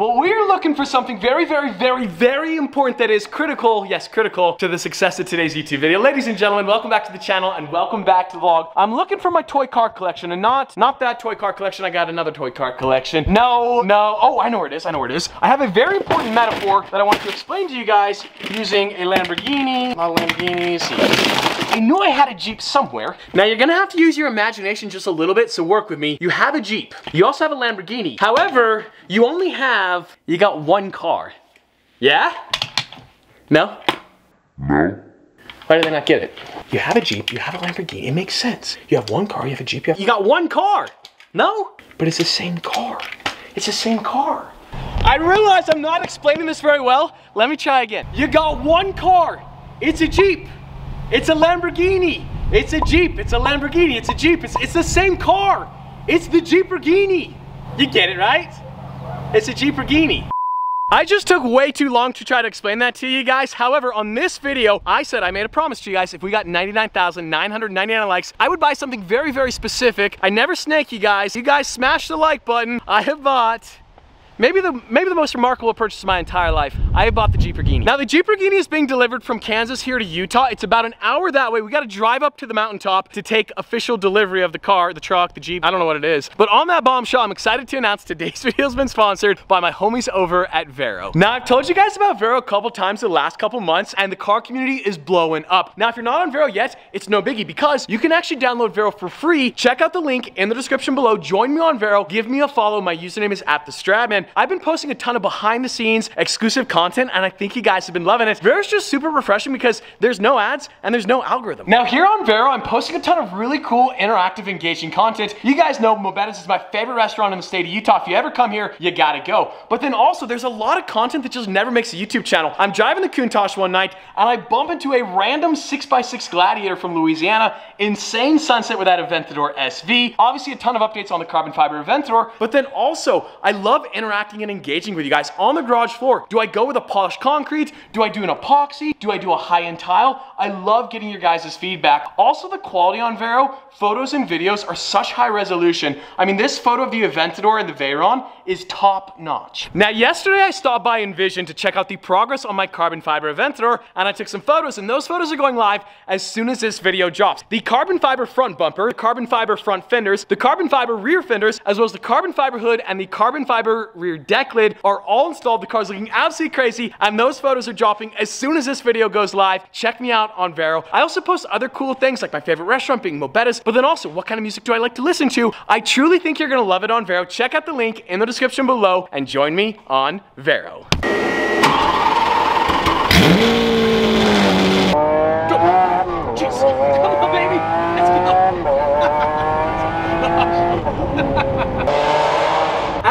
Well, we're looking for something very, very, very, very important that is critical, yes, critical to the success of today's YouTube video. Ladies and gentlemen, welcome back to the channel and welcome back to the vlog. I'm looking for my toy car collection and not, not that toy car collection. I got another toy car collection. No, no. Oh, I know where it is. I know where it is. I have a very important metaphor that I want to explain to you guys using a Lamborghini, a Lamborghini, see. I knew I had a Jeep somewhere. Now you're gonna have to use your imagination just a little bit, so work with me. You have a Jeep. You also have a Lamborghini. However, you only have, you got one car. Yeah? No? No. Why did they not get it? You have a Jeep, you have a Lamborghini, it makes sense. You have one car, you have a Jeep, you, have... you got one car. No? But it's the same car. It's the same car. I realize I'm not explaining this very well. Let me try again. You got one car. It's a Jeep. It's a Lamborghini. It's a Jeep. It's a Lamborghini. It's a Jeep. It's, it's the same car. It's the Jeeperghini. You get it, right? It's a Jeeperghini. I just took way too long to try to explain that to you guys. However, on this video, I said I made a promise to you guys. If we got 99,999 likes, I would buy something very, very specific. I never snake you guys. You guys smash the like button. I have bought Maybe the maybe the most remarkable purchase of my entire life. I have bought the Jeeperghini. Now the Jeeperghini is being delivered from Kansas here to Utah. It's about an hour that way. We got to drive up to the mountaintop to take official delivery of the car, the truck, the Jeep. I don't know what it is. But on that bombshell, I'm excited to announce today's video has been sponsored by my homies over at Vero. Now I've told you guys about Vero a couple times the last couple months and the car community is blowing up. Now if you're not on Vero yet, it's no biggie because you can actually download Vero for free. Check out the link in the description below. Join me on Vero. Give me a follow. My username is at the Stradman. I've been posting a ton of behind the scenes exclusive content and I think you guys have been loving it. Vero's just super refreshing because there's no ads and there's no algorithm. Now here on Vero, I'm posting a ton of really cool, interactive, engaging content. You guys know Mo' Bettahs is my favorite restaurant in the state of Utah. If you ever come here, you gotta go. But then also there's a lot of content that just never makes a YouTube channel. I'm driving the Countach one night and I bump into a random 6x6 Gladiator from Louisiana. Insane sunset with that Aventador SV. Obviously a ton of updates on the carbon fiber Aventador, but then also I love interacting and engaging with you guys on the garage floor. Do I go with a polished concrete? Do I do an epoxy? Do I do a high-end tile? I love getting your guys' feedback. Also the quality on Vero, photos and videos are such high resolution. I mean, this photo of the Aventador and the Veyron is top notch. Now, yesterday I stopped by Envision to check out the progress on my carbon fiber Aventador and I took some photos and those photos are going live as soon as this video drops. The carbon fiber front bumper, the carbon fiber front fenders, the carbon fiber rear fenders, as well as the carbon fiber hood and the carbon fiber rear deck lid are all installed. The car's looking absolutely crazy and those photos are dropping as soon as this video goes live. Check me out on Vero. I also post other cool things like my favorite restaurant being Mo' Bettahs, but then also what kind of music do I like to listen to? I truly think you're gonna love it on Vero. Check out the link in the description below and join me on Vero. Go. Jeez. Come on, baby. Let's go.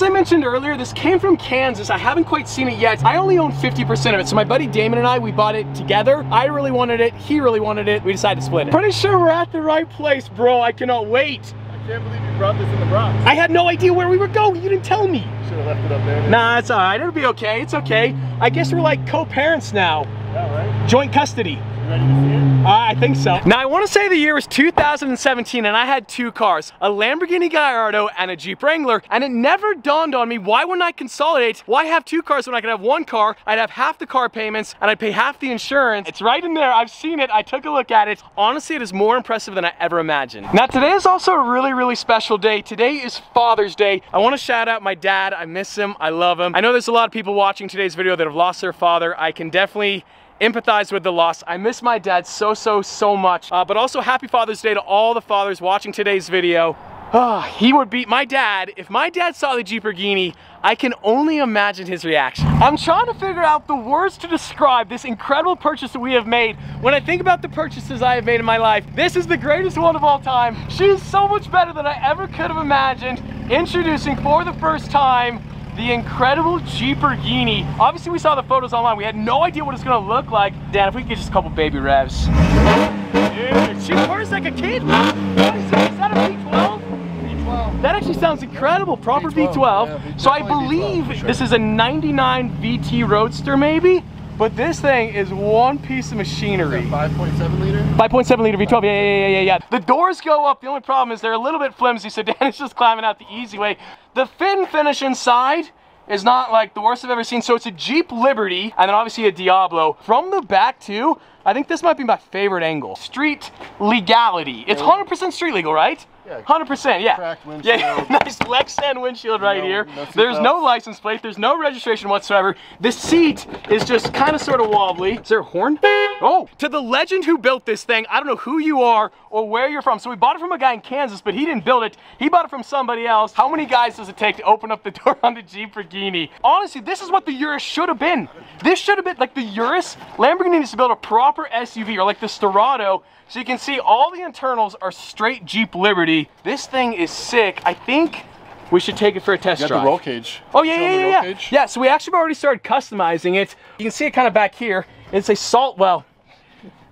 As I mentioned earlier, this came from Kansas. I haven't quite seen it yet. I only own 50% of it. So my buddy Damon and I, we bought it together. I really wanted it. He really wanted it. We decided to split it. Pretty sure we're at the right place, bro. I cannot wait. I can't believe you brought this in the Bronco. I had no idea where we were going. You didn't tell me. Should have left it up there. Nah, it's all right. It'll be okay. It's okay. I guess we're like co-parents now. Right? Joint custody. Uh, I think so. Now I want to say the year was 2017 and I had two cars, a Lamborghini Gallardo and a Jeep Wrangler, and it never dawned on me, why wouldn't I consolidate? Why have two cars when I could have one car? I'd have half the car payments and I'd pay half the insurance. It's right in there, I've seen it, I took a look at it. Honestly, it is more impressive than I ever imagined. Now today is also a really, really special day. Today is Father's Day. I want to shout out my dad, I miss him, I love him. I know there's a lot of people watching today's video that have lost their father. I can definitely empathize with the loss. I miss my dad so, so, so much. Uh, but also happy Father's Day to all the fathers watching today's video. Oh, he would be, my dad, if my dad saw the Jeeperghini, I can only imagine his reaction. I'm trying to figure out the words to describe this incredible purchase that we have made. When I think about the purchases I have made in my life, this is the greatest one of all time. She is so much better than I ever could have imagined. Introducing for the first time, the incredible Jeeperghini. Obviously we saw the photos online. We had no idea what it's gonna look like. Dan, if we could get just a couple baby revs. Dude, she purrs like a kid. What is that? Is that a V12? V12. That actually sounds incredible. Proper V12. V12. Yeah, so I definitely V12 believe sure. this is a 99 VT Roadster maybe, but this thing is one piece of machinery. 5.7 liter? 5.7 liter V12, yeah, yeah, yeah, yeah, yeah. The doors go up, the only problem is they're a little bit flimsy, so Dan is just climbing out the easy way. The fin finish inside is not like the worst I've ever seen. So it's a Jeep Liberty and then obviously a Diablo. From the back too, I think this might be my favorite angle. Street legality. It's 100% street legal, right? Yeah. 100%, yeah. Cracked Yeah, nice Lexan windshield right No- here. no there's no license plate, there's no registration whatsoever. The seat is just kind of sort of wobbly. Is there a horn? Oh, to the legend who built this thing, I don't know who you are or where you're from. So we bought it from a guy in Kansas, but he didn't build it. He bought it from somebody else. How many guys does it take to open up the door on the Jeeperghini? Honestly, this is what the Urus should have been. This should have been like the Urus. Lamborghini needs to build a proper SUV or like the Sterrato. So you can see all the internals are straight Jeep Liberty. This thing is sick. I think we should take it for a test You got drive. the roll cage. Oh yeah, yeah, yeah, yeah. cage? Yeah, so we actually already started customizing it. You can see it kind of back here. It's a salt, well,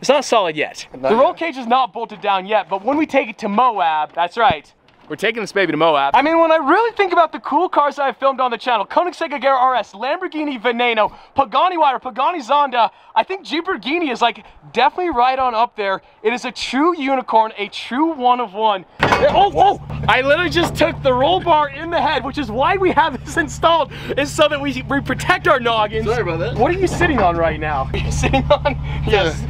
it's not solid yet. Not the roll yet. cage is not bolted down yet, but when we take it to Moab, that's right. We're taking this baby to Moab. I mean, when I really think about the cool cars I've filmed on the channel, Koenigsegg Agera RS, Lamborghini Veneno, Pagani Huayra, Pagani Zonda, I think Jeep Lamborghini is like definitely right on up there. It is a true unicorn, a true one of one. Oh, whoa! I literally just took the roll bar in the head, which is why we have this installed, is so that we, we protect our noggins. Sorry about that. What are you sitting on right now? Are you sitting on? Yes.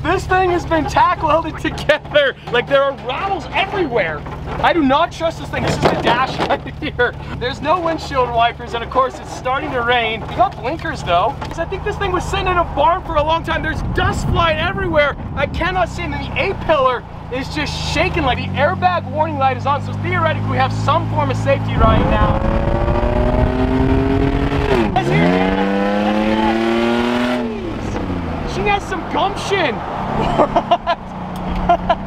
this thing has been tack welded together. Like there are rattles everywhere. I do not trust this thing. This is the dash right here. There's no windshield wipers, and of course it's starting to rain. We got blinkers though, because I think this thing was sitting in a barn for a long time. There's dust flying everywhere. I cannot see, and the A pillar is just shaking like the airbag warning light is on. So theoretically, we have some form of safety right now. Let's hear it. She has some gumption.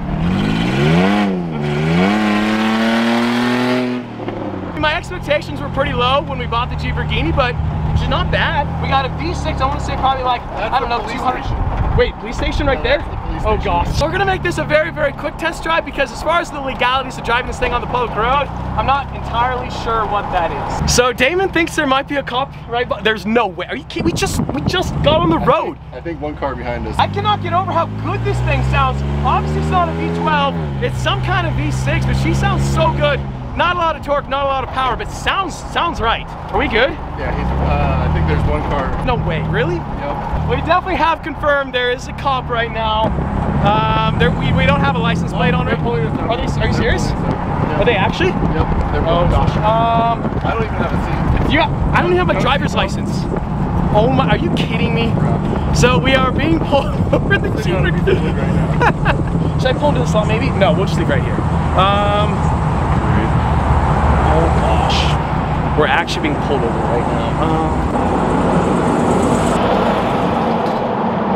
My expectations were pretty low when we bought the Jeep Lamborghini, but she's not bad. We got a V6. I want to say probably like That's I don't know, 200. station. Wait, police station right No, there? the Oh station. gosh. So we're gonna make this a very, very quick test drive because as far as the legalities of driving this thing on the public road, I'm not entirely sure what that is. So Damon thinks there might be a cop right, but there's no way. Are you kidding? We just, we just got on the road. I think one car behind us. I cannot get over how good this thing sounds. Obviously, it's not a V12. It's some kind of V6, but she sounds so good. Not a lot of torque, not a lot of power, but sounds sounds right. Are we good? yeah, he's, uh, I think there's one car. No way, really? Yep. We definitely have confirmed there is a cop right now. Um, there, we, we don't have a license plate on They're it. pulling us over. Are they? Are you serious? Are they actually? Yep. They're Oh gosh. Um, I don't even have a seat. yeah, I don't even have a driver's license. Oh my, are you kidding me? So we are being pulled over the Sitting on a piece of wood right now. Should I pull into the slot maybe? No, we'll just leave right here. Um, oh gosh. We're actually being pulled over right now. Um,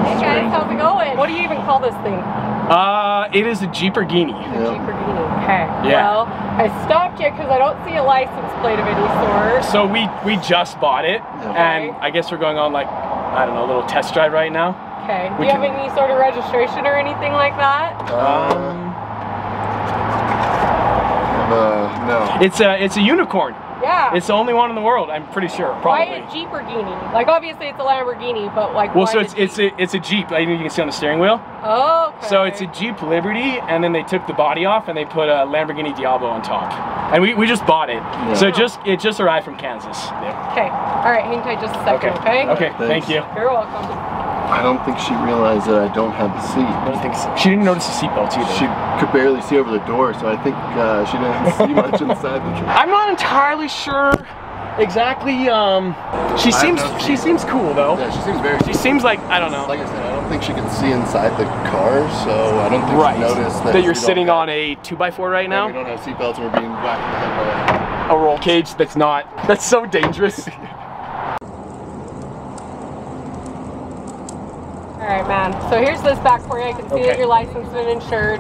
Hey guys, how's it going? What do you even call this thing? uh, it is a Jeep Lamborghini. Yep. Jeep Lamborghini. Okay. Yeah. Well, I stopped you because I don't see a license plate of any sort. So we we just bought it, and I guess we're going on like I don't know a little test drive right now. Okay. Do We you have any sort of registration or anything like that? Uh, uh, no. It's a it's a unicorn. Yeah. It's the only one in the world. I'm pretty sure. why Probably. a Jeep Lamborghini? Like obviously it's a Lamborghini, but like Well, why so it's it's a it's a Jeep. I think you can see on the steering wheel. Oh, okay. So it's a Jeep Liberty, and then they took the body off and they put a Lamborghini Diablo on top. And we, we just bought it. So it just it just arrived from Kansas. Yeah. Okay. All right, hang tight just a second, okay? Okay. Thank you. You're welcome. I don't think she realized that I don't have the seat. I don't think so. She didn't notice the seatbelt either. She could barely see over the door, so I think uh, she didn't see much inside the truck. I'm not entirely sure exactly. Um, she I seems no she seems cool though. Yeah, she seems very. She seems like I don't know. Like I said, I don't think she can see inside the car, so I don't think right. she noticed that, that you're sitting on a two x four right now. We don't have seatbelts and we're being whacked in by A roll cage that's not. That's so dangerous. All right, man. So here's this back for you. I can see Okay. that you're licensed and insured.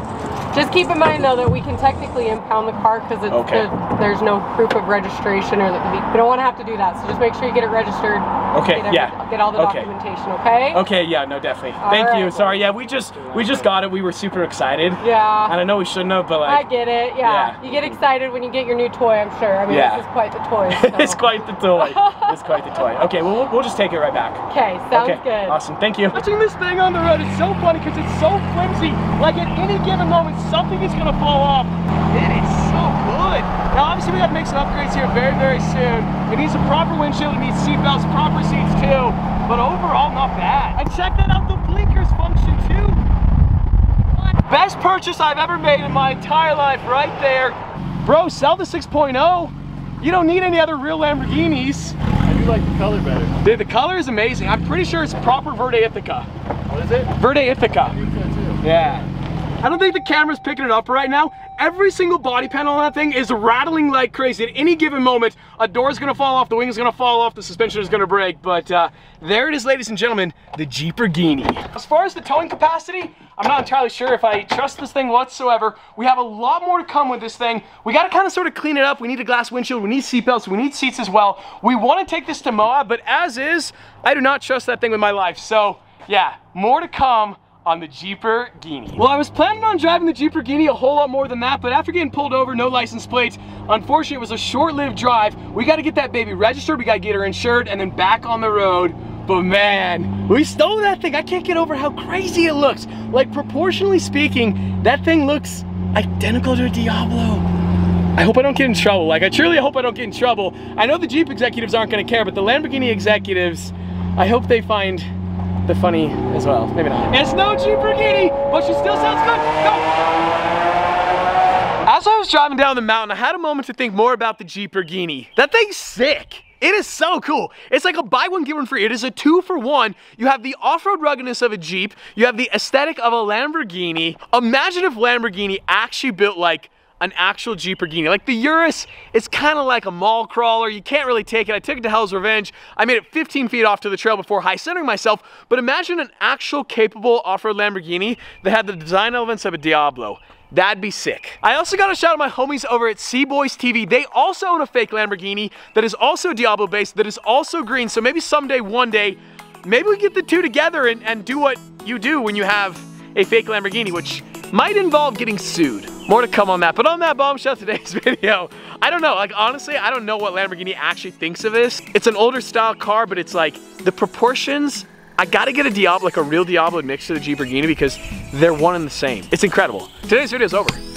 Just keep in mind though that we can technically impound the car because it's Okay. the- there's no proof of registration or that we, we don't want to have to do that. So just make sure you get it registered. Okay, Get every- yeah. Get all the Okay. documentation, okay? Okay, yeah, no, definitely. All Thank you. right. Sorry, yeah, we just we just got it. We were super excited. Yeah. And I know we shouldn't have, but I get it. Yeah. Yeah. You get excited when you get your new toy. I'm sure. I mean, Yeah. this is quite the toy. it's quite the toy. It's quite the toy. Okay, well, we'll, we'll just take it right back. Okay. Sounds okay, good. awesome. Thank you. Watching this thing on the road is so funny because it's so flimsy. Like at any given moment, something is gonna fall off. It is so good. Now, obviously, we got to make some upgrades here very, very soon. It needs a proper windshield, it needs seatbelts, proper seats too. But overall, not bad. And check that out, the blinkers function too. Best purchase I've ever made in my entire life, right there. Bro, sell the 6.0. You don't need any other real Lamborghinis. I do like the color better. Dude, the color is amazing. I'm pretty sure it's proper Verde Ithaca. What is it? Verde Ithaca. I think so too. Yeah. I don't think the camera's picking it up right now. Every single body panel on that thing is rattling like crazy. At any given moment, a door's gonna fall off, the wing is gonna fall off, the suspension is gonna break. But uh, there it is, ladies and gentlemen, the Jeeperghini. As far as the towing capacity, I'm not entirely sure if I trust this thing whatsoever. We have a lot more to come with this thing. We gotta kind of sort of clean it up. We need a glass windshield, we need seatbelts, we need seats as well. We wanna take this to Moab, but as is, I do not trust that thing with my life. So yeah, more to come on the Jeeperghini. Well, I was planning on driving the Jeeperghini a whole lot more than that, but after getting pulled over, no license plates, unfortunately it was a short-lived drive. We gotta get that baby registered, we gotta get her insured, and then back on the road. But man, we stole that thing. I can't get over how crazy it looks. Like proportionally speaking, that thing looks identical to a Diablo. I hope I don't get in trouble. Like I truly hope I don't get in trouble. I know the Jeep executives aren't gonna care, but the Lamborghini executives, I hope they find the funny as well. Maybe not. It's no Jeeperghini, but she still sounds good. Go! As I was driving down the mountain, I had a moment to think more about the Jeeperghini. That thing's sick. It is so cool. It's like a buy one, get one free. It is a two for one. You have the off-road ruggedness of a Jeep. You have the aesthetic of a Lamborghini. Imagine if Lamborghini actually built like an actual Jeeperghini. Like the Urus, it's kind of like a mall crawler. You can't really take it. I took it to Hell's Revenge. I made it 15 feet off to the trail before high centering myself. But imagine an actual capable off-road Lamborghini that had the design elements of a Diablo. That'd be sick. I also got a shout out my homies over at Cboys TV. They also own a fake Lamborghini that is also Diablo based, that is also green. So maybe someday, one day, maybe we get the two together and, and do what you do when you have a fake Lamborghini, which might involve getting sued. More to come on that. But on that bombshell today's video, I don't know, like honestly, I don't know what Lamborghini actually thinks of this. It's an older style car, but it's like the proportions I gotta get a Diablo, like a real Diablo next to the Jeeperghini because they're one and the same. It's incredible. Today's video is over.